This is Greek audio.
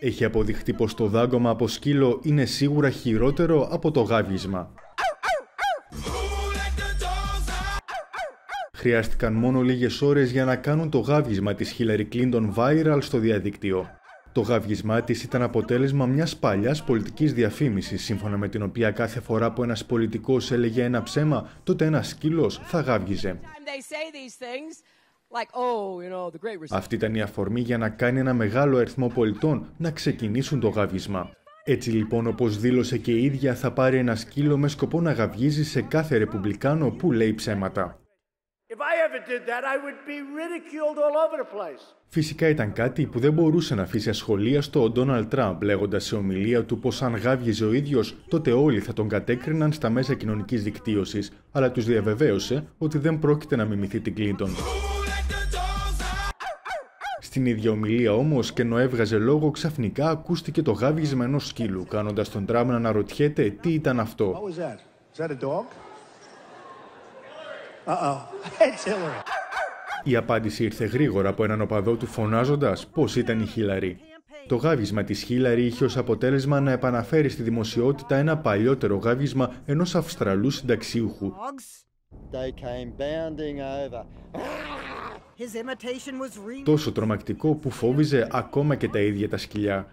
Έχει αποδειχτεί πως το δάγκωμα από σκύλο είναι σίγουρα χειρότερο από το γάβγισμα. Χρειάστηκαν μόνο λίγες ώρες για να κάνουν το γάβγισμα της Hillary Clinton viral στο διαδίκτυο. Το γάβγισμά της ήταν αποτέλεσμα μιας παλιάς πολιτικής διαφήμισης, σύμφωνα με την οποία κάθε φορά που ένας πολιτικός έλεγε ένα ψέμα, τότε ένας σκύλος θα γάβγιζε. Oh, Αυτή ήταν η αφορμή για να κάνει ένα μεγάλο αριθμό πολιτών να ξεκινήσουν το γάβγισμα. Έτσι λοιπόν όπως δήλωσε και η ίδια θα πάρει ένα σκύλο με σκοπό να γαβγίζει σε κάθε ρεπουμπλικάνο που λέει ψέματα. Φυσικά ήταν κάτι που δεν μπορούσε να αφήσει ασχολία στο Ντόναλτ Τραμπ, λέγοντας σε ομιλία του πως αν γάβγιζε ο ίδιος, τότε όλοι θα τον κατέκριναν στα μέσα κοινωνικής δικτύωσης, αλλά τους διαβεβαίωσε ότι δεν πρόκειται να μιμηθεί την Κλίντον. Στην ίδια ομιλία όμως και ενώ έβγαζε λόγο, ξαφνικά ακούστηκε το γάβγισμα ενός σκύλου, κάνοντας τον Τραμπ να αναρωτιέται τι ήταν αυτό. Η απάντηση ήρθε γρήγορα από έναν οπαδό του φωνάζοντας πώς ήταν η Χίλαρη. Το γάβισμα της Χίλαρη είχε ως αποτέλεσμα να επαναφέρει στη δημοσιότητα ένα παλιότερο γάβισμα ενός Αυστραλού συνταξιούχου. Τόσο τρομακτικό που φόβιζε ακόμα και τα ίδια τα σκυλιά.